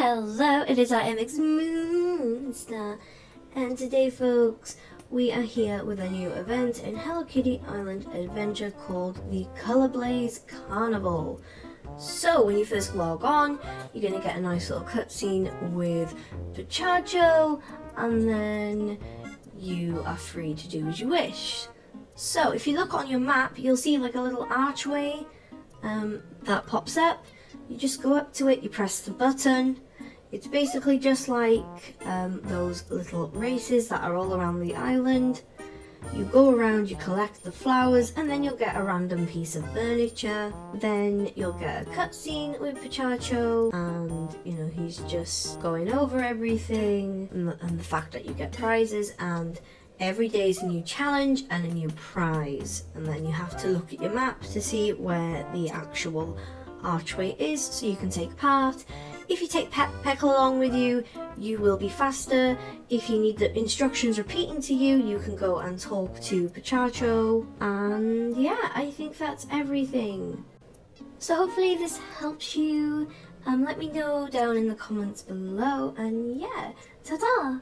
Hello, it is our MX Moonstar, and today, folks, we are here with a new event in Hello Kitty Island Adventure called the Color Blaze Carnival. So, when you first log on, you're going to get a nice little cutscene with Pochacco, and then you are free to do as you wish. So, if you look on your map, you'll see like a little archway um, that pops up. You just go up to it, you press the button. It's basically just like um, those little races that are all around the island. You go around, you collect the flowers, and then you'll get a random piece of furniture. Then you'll get a cutscene with Pochacco, and you know he's just going over everything and the, and the fact that you get prizes. And every day is a new challenge and a new prize. And then you have to look at your map to see where the actual archway is, so you can take part. If you take Pe Pekkle along with you, you will be faster. If you need the instructions repeating to you, you can go and talk to Pochacco. And yeah, I think that's everything. So hopefully this helps you. Um, let me know down in the comments below. And yeah, ta-da!